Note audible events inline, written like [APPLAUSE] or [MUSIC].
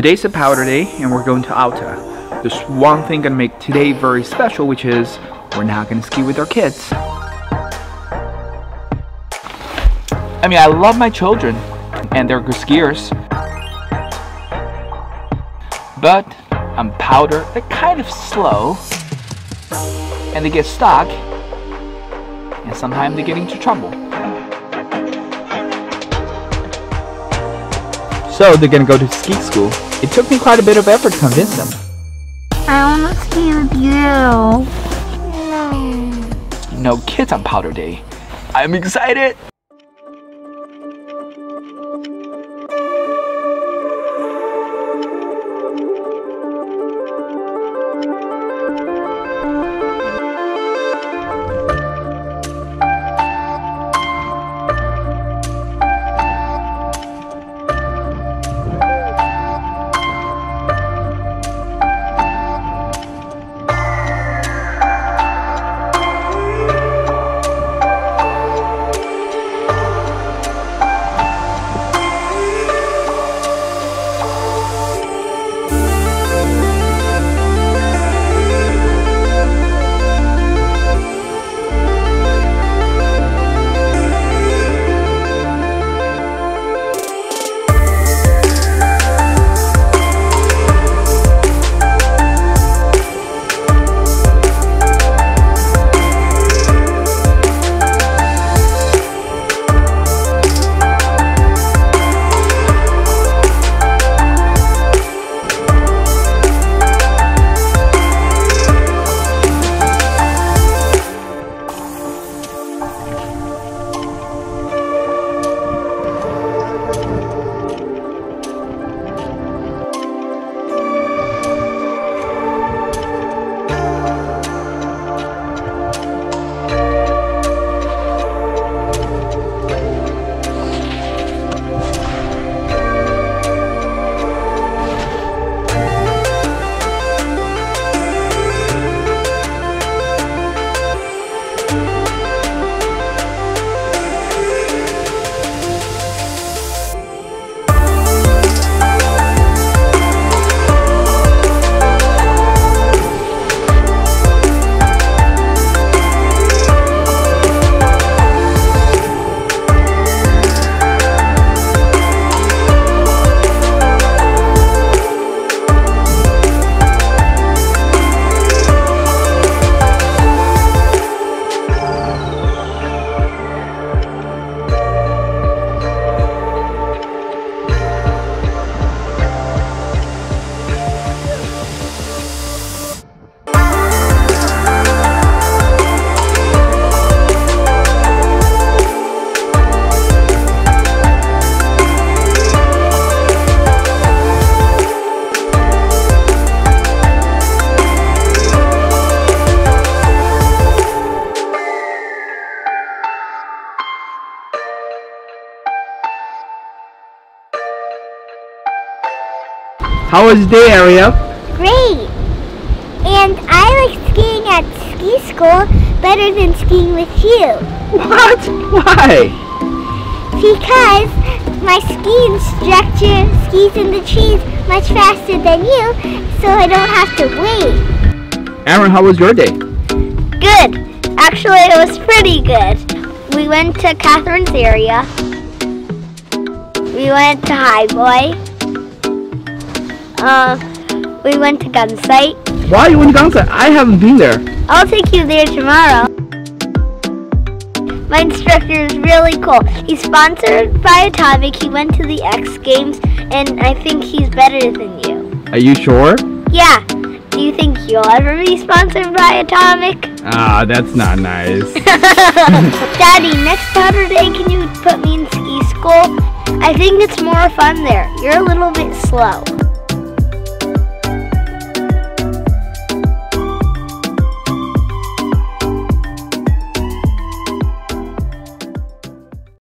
Today's a powder day and we're going to Alta. There's one thing gonna make today very special which is we're not gonna ski with our kids. I mean I love my children and they're good skiers. But on powder they're kind of slow and they get stuck and sometimes they get into trouble. So they're gonna go to ski school. It took me quite a bit of effort to convince them. I want to ski with you. No. No kids on powder day. I'm excited! How was the day, Ariel? Great. And I like skiing at ski school better than skiing with you. What? Why? Because my ski instructor skis in the trees much faster than you, so I don't have to wait. Aaron, how was your day? Good. Actually, it was pretty good. We went to Catherine's area. We went to High Boy. Uh, we went to Gunsight. Why you went to Gunsight? I haven't been there. I'll take you there tomorrow. My instructor is really cool. He's sponsored by Atomic. He went to the X Games, and I think he's better than you. Are you sure? Yeah. Do you think you'll ever be sponsored by Atomic? Ah, that's not nice. [LAUGHS] Daddy, next Saturday, can you put me in ski school? I think it's more fun there. You're a little bit slow.